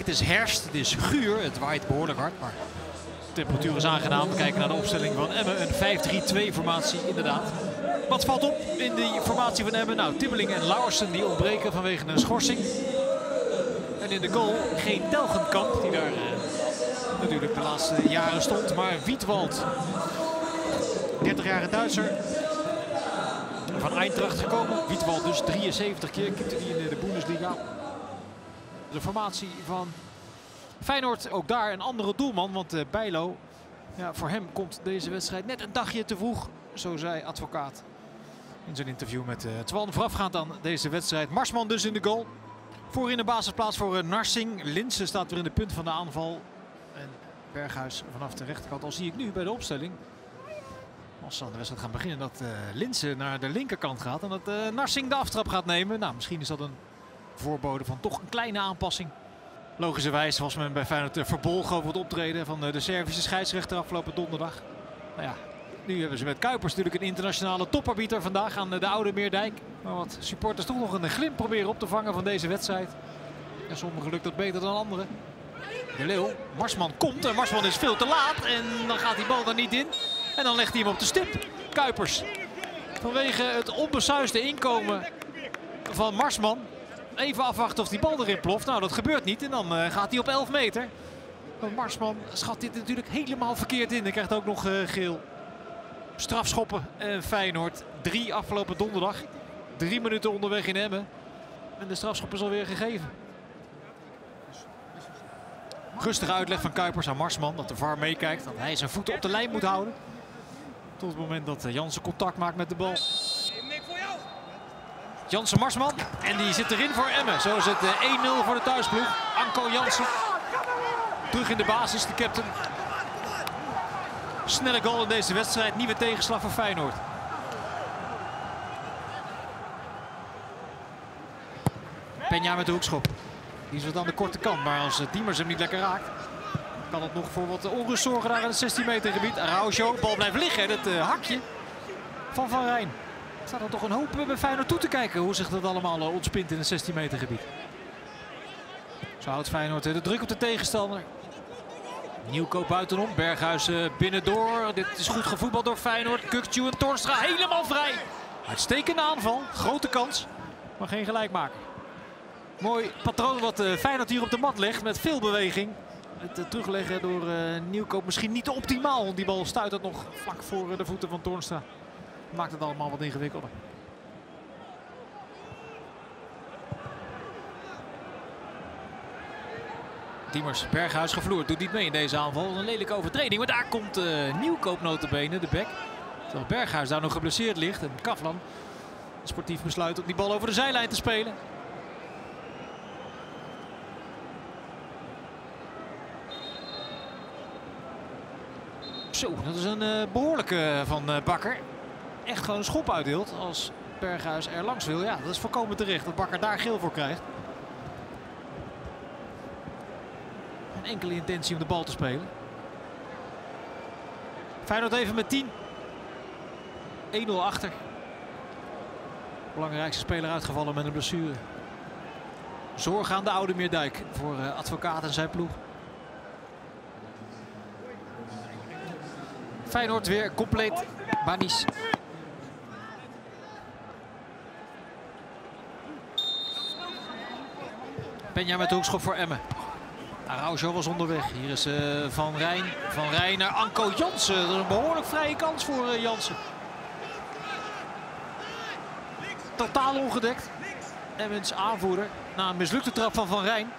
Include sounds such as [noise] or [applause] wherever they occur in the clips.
Het is herfst, het is guur, het waait behoorlijk hard. Maar de temperatuur is aangenaam. We kijken naar de opstelling van Emmen. Een 5-3-2 formatie inderdaad. Wat valt op in die formatie van Emmen? Nou, Tibbeling en Lauwersen die ontbreken vanwege een schorsing. En in de goal geen Telgenkamp, die daar uh, natuurlijk de laatste jaren stond. Maar Wietwald, 30-jarige Duitser, van Eintracht gekomen. Wietwald dus 73 keer keepte hij in de Bundesliga. De formatie van Feyenoord, ook daar een andere doelman. Want uh, Bijlo, ja, voor hem komt deze wedstrijd net een dagje te vroeg. Zo zei advocaat in zijn interview met uh, Twan. Voorafgaand aan deze wedstrijd. Marsman dus in de goal. Voor in de basisplaats voor uh, Narsing. Linsen staat weer in de punt van de aanval. En Berghuis vanaf de rechterkant. Al zie ik nu bij de opstelling als ze aan de wedstrijd gaan beginnen, dat uh, Linsen naar de linkerkant gaat. En dat uh, Narsing de aftrap gaat nemen. Nou, misschien is dat een voorbode van toch een kleine aanpassing. Logischerwijs was men bij Feyenoord uh, verbolgen over het optreden van de Servische scheidsrechter afgelopen donderdag. Nou ja, nu hebben ze met Kuipers natuurlijk een internationale toparbiter vandaag aan de Oude Meerdijk. Maar wat supporters toch nog een glimp proberen op te vangen van deze wedstrijd. En sommigen lukt dat beter dan anderen. De Leeuw, Marsman komt en Marsman is veel te laat en dan gaat die bal er niet in. En dan legt hij hem op de stip. Kuipers. Vanwege het onbesuisde inkomen van Marsman. Even afwachten of die bal erin ploft. Nou, dat gebeurt niet. En dan uh, gaat hij op 11 meter. Maar Marsman schat dit natuurlijk helemaal verkeerd in. Hij krijgt ook nog uh, geel. Strafschoppen en Feyenoord. Drie afgelopen donderdag. Drie minuten onderweg in Emmen. En de strafschop is alweer gegeven. Rustige uitleg van Kuipers aan Marsman. Dat de VAR meekijkt. Dat hij zijn voeten op de lijn moet houden. Tot het moment dat Jansen contact maakt met de bal. Jansen Marsman. En die zit erin voor Emmen. Zo is het 1-0 voor de thuisploeg. Anko Jansen. Terug in de basis, de captain. Snelle goal in deze wedstrijd. Nieuwe tegenslag voor Feyenoord. Peña met de hoekschop. Die is aan de korte kant. Maar als Diemers hem niet lekker raakt kan het nog voor wat onrust zorgen daar in het 16 meter gebied. Araujo, bal blijft liggen. Het hakje van Van Rijn. Staat er toch een hoop bij Feyenoord toe te kijken hoe zich dat allemaal uh, ontspint in het 16 meter gebied. Zo houdt Feyenoord uh, de druk op de tegenstander. Nieuwkoop buitenom, Berghuis binnendoor. Dit is goed gevoetbald door Feyenoord. Kukcu en Torstra helemaal vrij. Uitstekende aanval, grote kans, maar geen gelijkmaker. Mooi patroon wat Feyenoord hier op de mat legt met veel beweging. Het terugleggen door Nieuwkoop misschien niet optimaal. Die bal stuit nog vlak voor de voeten van Toornstra. Maakt het allemaal wat ingewikkelder. Diemers, Berghuis gevloerd. Doet niet mee in deze aanval. Een lelijke overtreding. Maar daar komt Nieuwkoop notabene, de bek. Terwijl Berghuis daar nog geblesseerd ligt. En Kaflan sportief besluit om die bal over de zijlijn te spelen. Zo, dat is een uh, behoorlijke van uh, Bakker. Echt gewoon een schop uitdeelt als Berghuis er langs wil. Ja, dat is voorkomen terecht dat Bakker daar geel voor krijgt. Geen enkele intentie om de bal te spelen. Feyenoord even met 10. 1-0 achter. Belangrijkste speler uitgevallen met een blessure. Zorg aan de oude Meerdijk voor uh, advocaat en zijn ploeg. Feyenoord weer compleet. Banis. Penja met de hoekschop voor Emmen. Araujo was onderweg. Hier is uh, Van Rijn. Van Rijn naar Anko Jansen. Dat is een behoorlijk vrije kans voor uh, Jansen. Totaal ongedekt. Emmens aanvoerder. Na een mislukte trap van Van Rijn.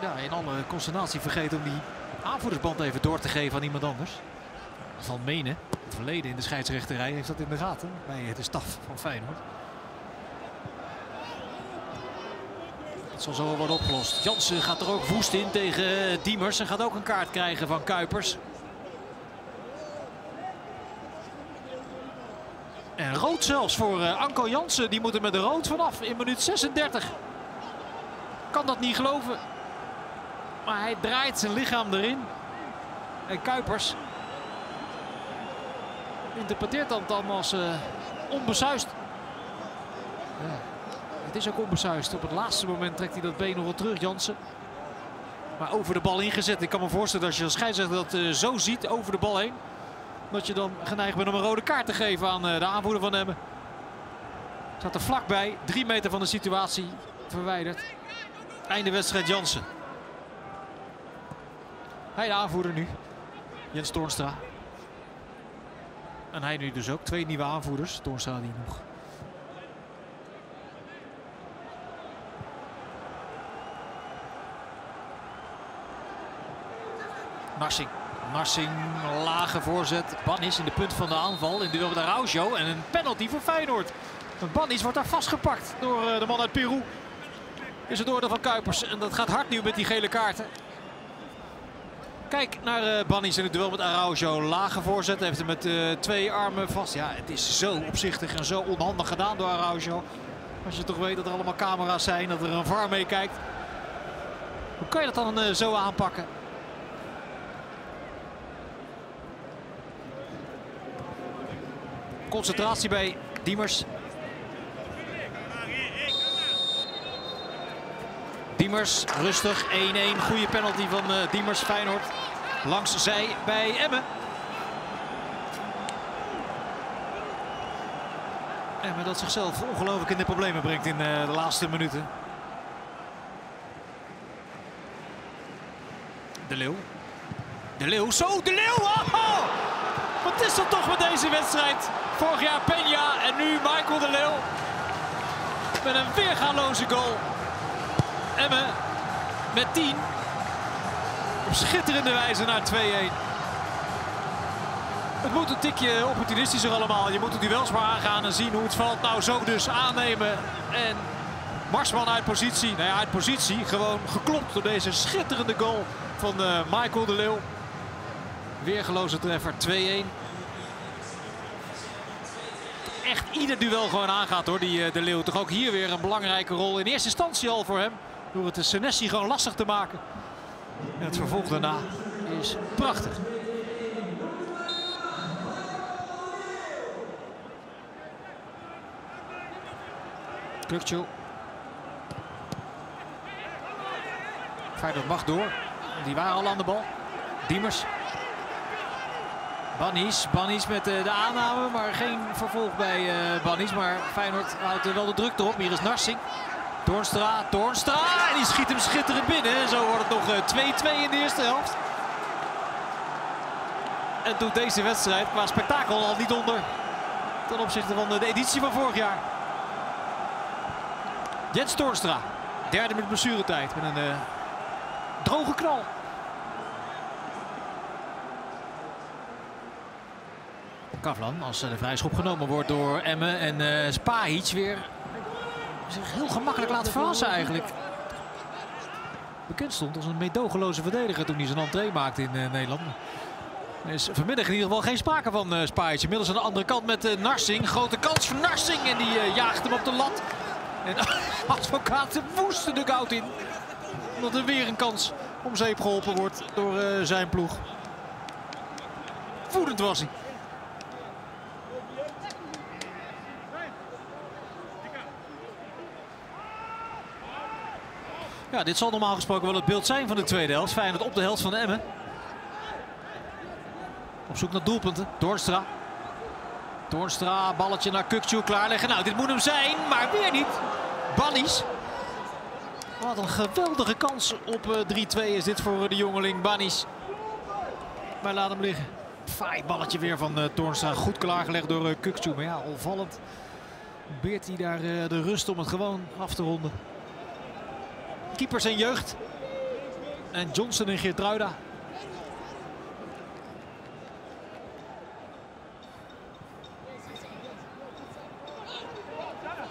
Ja, in alle consternatie vergeten om die aanvoerdersband even door te geven aan iemand anders. Van Menen, het verleden in de scheidsrechterij, heeft dat in de gaten bij de staf van Feyenoord. Het zal zo worden opgelost. Jansen gaat er ook woest in tegen Diemers en gaat ook een kaart krijgen van Kuipers. En rood zelfs voor uh, Anko Jansen. Die moet er met de rood vanaf in minuut 36. Kan dat niet geloven. Maar hij draait zijn lichaam erin. En Kuipers interpreteert dat dan als uh, onbesuist. Ja. Het is ook onbesuist. Op het laatste moment trekt hij dat been nog wel terug, Jansen. Maar over de bal ingezet. Ik kan me voorstellen dat als je als scheidsrechter dat uh, zo ziet, over de bal heen. Dat je dan geneigd bent om een rode kaart te geven aan uh, de aanvoerder van Emmen. Staat er vlakbij, drie meter van de situatie verwijderd. Einde wedstrijd Jansen. Hij de aanvoerder nu. Jens Toornstra. En hij nu dus ook. Twee nieuwe aanvoerders. Toornstra die nog Narsing. Narsing, lage voorzet. Bannis in de punt van de aanval. In duel met Araujo. En een penalty voor Feyenoord. Bannis wordt daar vastgepakt door eh, de man uit Peru. Is het oordeel van Kuipers. En dat gaat hard nu met die gele kaarten. Kijk naar uh, Bannis in het duel met Araujo. Lage voorzet. Heeft hem met uh, twee armen vast. Ja, het is zo opzichtig en zo onhandig gedaan door Araujo. Als je toch weet dat er allemaal camera's zijn. Dat er een VAR meekijkt. Hoe kan je dat dan zo aanpakken? Concentratie bij Diemers. Diemers rustig 1-1. Goede penalty van uh, Diemers Feyenoord. Langs zij bij Emmen. Emmen dat zichzelf ongelooflijk in de problemen brengt in uh, de laatste minuten. De Leeuw. De Leeuw. Zo, De Leeuw. Wat is dat toch met deze wedstrijd? Vorig jaar Peña en nu Michael de Leeuw. Met een weergaloze goal. Emmen met 10. Op schitterende wijze naar 2-1. Het moet een tikje opportunistischer allemaal. Je moet het duels maar aangaan en zien hoe het valt. Nou, zo dus aannemen. En Marsman uit positie. Nou ja, uit positie. Gewoon geklopt door deze schitterende goal van uh, Michael de Leeuw. Weergeloze treffer 2-1 echt ieder duel gewoon aangaat hoor, die uh, De Leeuw. Toch ook hier weer een belangrijke rol in eerste instantie al voor hem. Door het de Senesi gewoon lastig te maken. En het vervolg daarna is prachtig. Kukcu. Feyenoord mag door. Die waren al aan de bal. Diemers Bannies, Bannies met de, de aanname, maar geen vervolg bij uh, Bannies. Maar Feyenoord houdt wel de druk erop. Hier is Narsing. Toornstra, Toornstra. En die schiet hem schitterend binnen. Zo wordt het nog 2-2 uh, in de eerste helft. En doet deze wedstrijd qua spektakel al niet onder. Ten opzichte van de, editie van vorig jaar. Jens Toornstra. Derde met blessuretijd. Met een droge knal. Kavlan als de vrije schop genomen wordt door Emmen. En uh, Spahic weer zich heel gemakkelijk laat verrassen eigenlijk. Bekend stond als een meedogenloze verdediger toen hij zijn entree maakte in uh, Nederland. Er is vanmiddag in ieder geval geen sprake van uh, Spahic. Inmiddels aan de andere kant met uh, Narsing. Grote kans voor Narsing en die jaagt hem op de lat. En [laughs] advocaat woest de goud in. Omdat er weer een kans om zeep geholpen wordt door zijn ploeg. Voedend was hij. Ja, dit zal normaal gesproken wel het beeld zijn van de tweede helft. Feyenoord op de helft van de Emmen. Op zoek naar doelpunten. Doornstra. Doornstra, balletje naar Kukcu klaarleggen. Nou, dit moet hem zijn, maar weer niet. Bannies. Wat een geweldige kans op 3-2 is dit voor de jongeling Bannies. Maar laat hem liggen. Faai balletje weer van uh, Toornstra. Goed klaargelegd door uh, Kukcu. Maar ja, opvallend. Beert hij daar de rust om het gewoon af te ronden keepers en jeugd. En Johnson en Geertruida.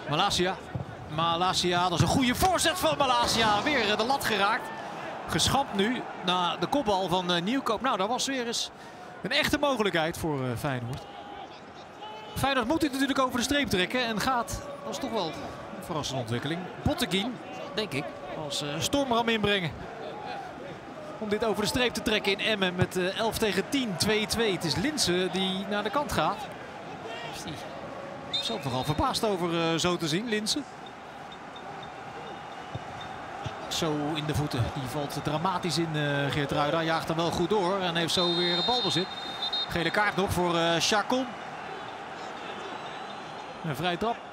Malasia. Malasia, dat is een goede voorzet van Malasia. Weer de lat geraakt. Geschampt nu na de kopbal van uh, Nieuwkoop. Nou, dat was weer eens een echte mogelijkheid voor uh, Feyenoord. Feyenoord moet dit natuurlijk over de streep trekken. En gaat, dat is toch wel een verrassende ontwikkeling. Botteguin, denk ik als uh, stormram inbrengen. Om dit over de streep te trekken in Emmen met uh, 11 tegen 10, 2-2. Het is Linsen die naar de kant gaat. Is die zelf nogal verbaasd over uh, zo te zien, Linsen. zo in de voeten. Die valt dramatisch in, uh, Geert Ruida. Jaagt hem wel goed door en heeft zo weer balbezit. Gele kaart nog voor uh, Chacon. Een vrije trap.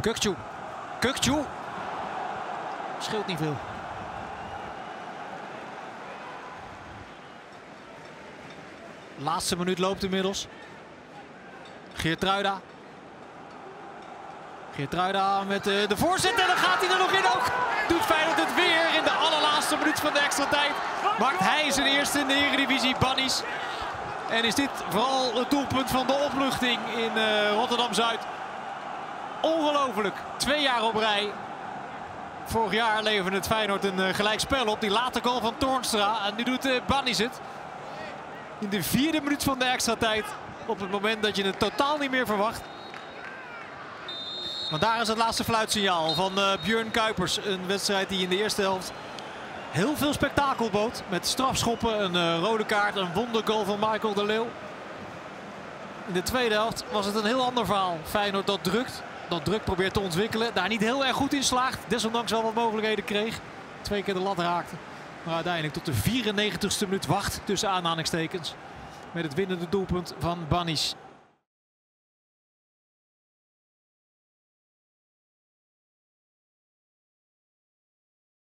Kukcu. Kukcu. Scheelt niet veel. Laatste minuut loopt inmiddels. Geertruida. Geertruida met de, de voorzet en dan gaat hij er nog in ook. Doet Feyenoord het weer in de allerlaatste minuut van de extra tijd. Maakt hij zijn eerste in de Eredivisie, Bannies. En is dit vooral het doelpunt van de opluchting in uh, Rotterdam-Zuid. Ongelooflijk. Twee jaar op rij. Vorig jaar leverde het Feyenoord een uh, gelijk spel op. Die late goal van Toornstra. En nu doet uh, Bannies het. In de vierde minuut van de extra tijd. Op het moment dat je het totaal niet meer verwacht. Maar daar is het laatste fluitsignaal van uh, Björn Kuipers. Een wedstrijd die in de eerste helft heel veel spektakel bood. Met strafschoppen, een rode kaart, een wondergoal van Michael de Leeuw. In de tweede helft was het een heel ander verhaal. Feyenoord dat drukt, dat druk probeert te ontwikkelen. Daar niet heel erg goed in slaagt. Desondanks wel wat mogelijkheden kreeg. Twee keer de lat raakte. Maar uiteindelijk tot de 94ste minuut wacht tussen aanhalingstekens. Met het winnende doelpunt van Banis.